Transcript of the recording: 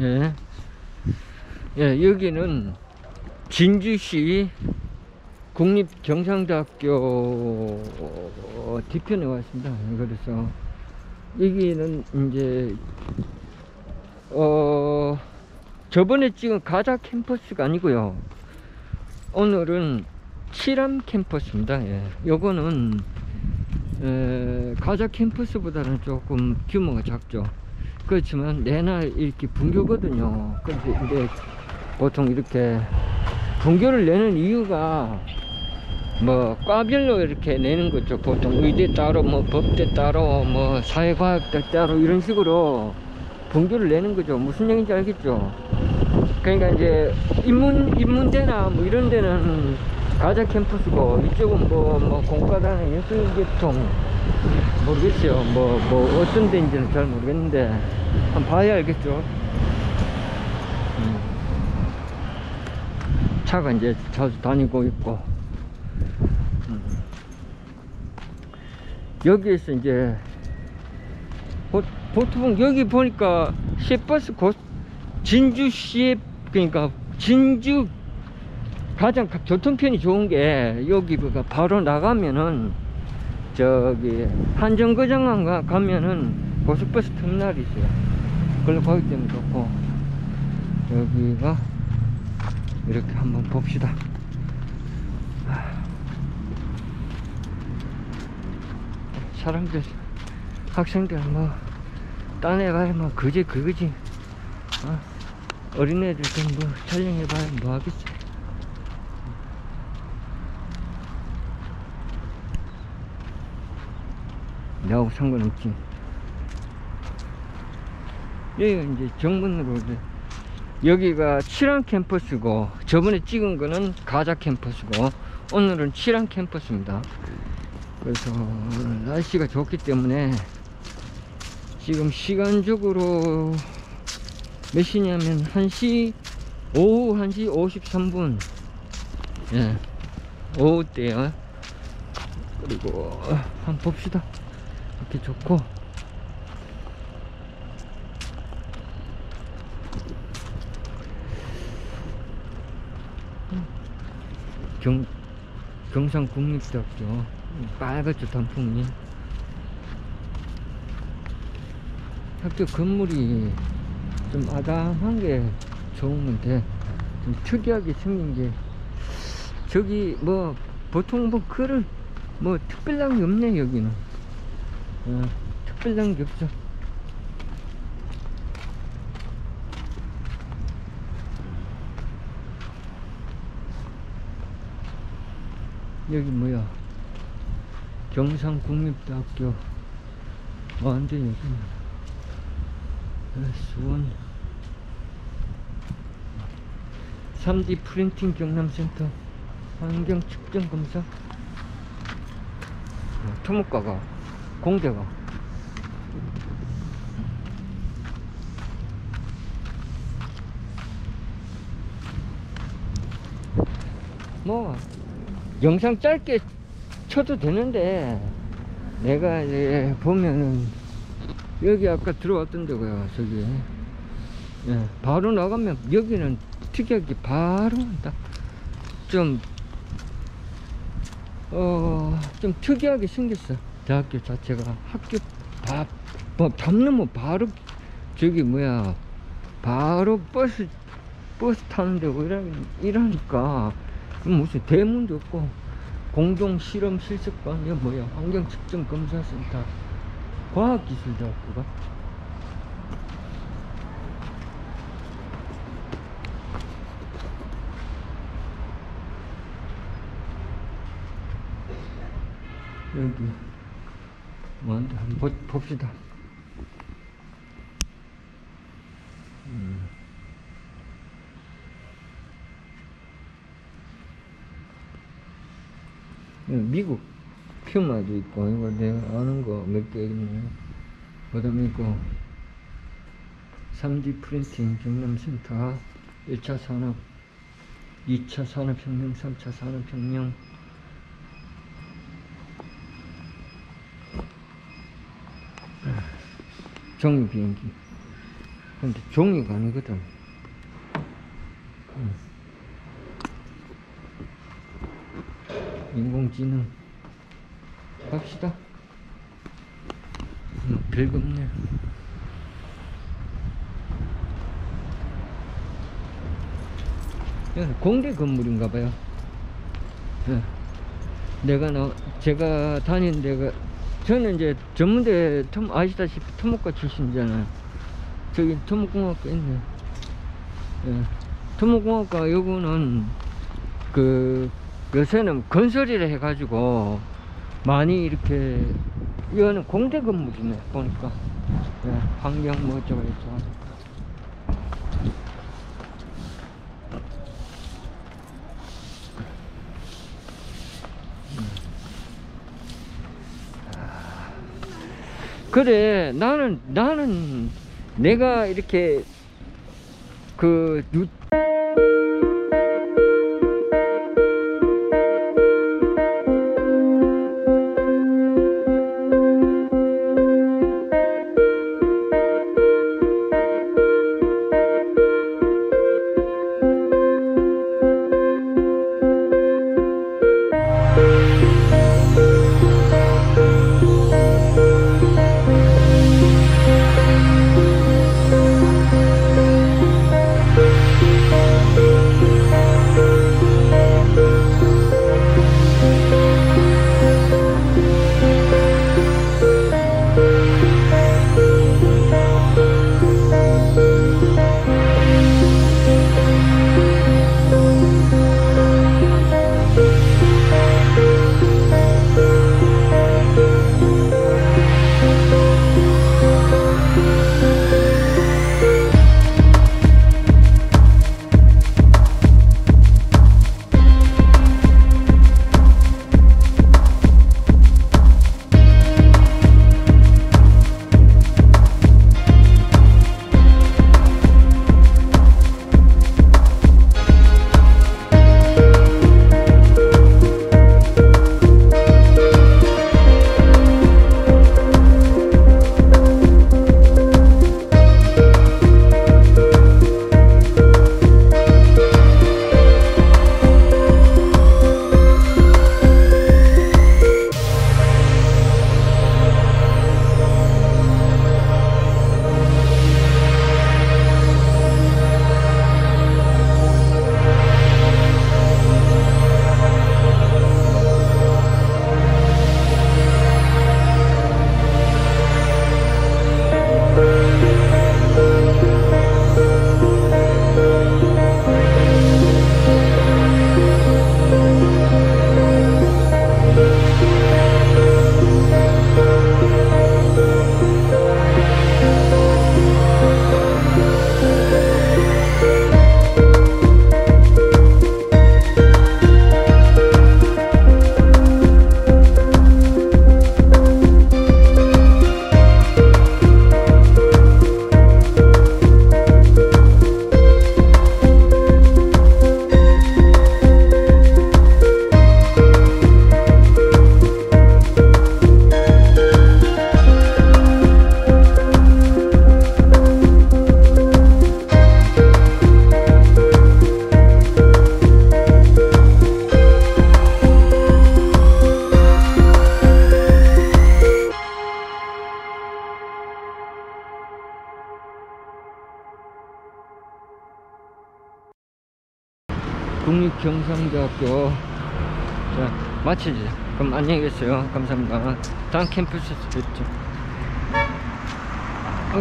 예. 예, 여기는 진주시 국립경상대학교 뒤편에 왔습니다. 그래서 여기는 이제 어 저번에 찍은 가자 캠퍼스가 아니고요. 오늘은 칠암 캠퍼스입니다. 예. 요거는 에, 가자 캠퍼스보다는 조금 규모가 작죠. 그렇지만 내나 이렇게 분교거든요. 그래서 이제 보통 이렇게 분교를 내는 이유가 뭐 과별로 이렇게 내는 거죠. 보통 의대 따로 뭐 법대 따로 뭐 사회과학대 따로 이런 식으로 분교를 내는 거죠. 무슨 얘기인지 알겠죠? 그러니까 이제 인문 인문대나 뭐 이런 데는 가자 캠퍼스고 이쪽은 뭐 뭐 공과다나 예술계통 모르겠어요. 뭐 뭐 어떤 데인지는 잘 모르겠는데 한번 봐야 알겠죠. 음. 차가 이제 자주 다니고 있고 음. 여기에서 이제 보, 보통 여기 보니까 시버스 고 진주시 그러니까 진주 가장 교통편이 좋은 게 여기 가 바로 나가면은 저기 한정거장 가- 가면은 고속버스 터미널이 있어요. 그걸로 가기 때문에 좋고 여기가 이렇게 한번 봅시다. 하. 사람들 학생들 뭐 딴에 가야 뭐 그지 그거지 어? 어린애들 좀뭐 촬영해봐야 뭐 하겠어 나하고 상관없지. 여기가 이제 정문으로 이제 여기가 칠안 캠퍼스고 저번에 찍은 거는 가자 캠퍼스고 오늘은 칠안 캠퍼스입니다. 그래서 날씨가 좋기 때문에 지금 시간적으로 몇 시냐면 1시 오후 1시 53분. 예 오후 때요. 그리고 한번 봅시다 이렇게 좋고. 경, 경상국립대학교 빨갛죠 단풍이. 학교 건물이 좀 아담한 게 좋은 건데 좀 특이하게 생긴 게 저기 뭐 보통 뭐 글을 뭐 특별한 게 없네 여기는 어, 특별한 게 없어 여기 뭐야? 경상국립대학교. 완전 여기. 어, 수원. 3D 프린팅 경남센터. 환경 측정 검사. 어, 토목과가 공대가. 뭐 영상 짧게 쳐도 되는데 내가 이제 보면은 여기 아까 들어왔던 데고요 저기 예, 바로 나가면 여기는 특이하게 바로 딱좀 어, 좀 특이하게 생겼어 대학교 자체가 학교 바, 뭐, 담는 뭐 바로 저기 뭐야 바로 버스 버스 타는 데고 이러, 이러니까 무슨 대문도 없고 공동 실험 실습관 이거 뭐야 환경 측정 검사센터 과학기술대학교가? 여기 뭔데? 한번 보- 봅시다. 음. 여기 미국 퓨마도 있고 이거 내가 아는 거 몇 개 있네 그 다음에 있고 3D 프린팅 경남센터 1차 산업 2차 산업혁명 3차 산업혁명 정유 비행기 근데 종이가 아니거든. 음. 인공지능 갑시다. 뭐 별거 없네. 공대 건물인가 봐요. 예. 내가 나 제가 다닌 데가 저는 이제 전문대 토, 아시다시피 토목과 출신이잖아요. 저기 토목공학과 있네. 예. 토목공학과 요거는 그 요새는 건설이라 해가지고 많이 이렇게 이거는 공대 건물이네 보니까 예, 환경 뭐 어쩌고 저쩌고 그래 나는 나는 내가 이렇게 그 국립경상대학교. 자 마치자 그럼 안녕히 계세요. 감사합니다. 다음 캠퍼스에서 뵙죠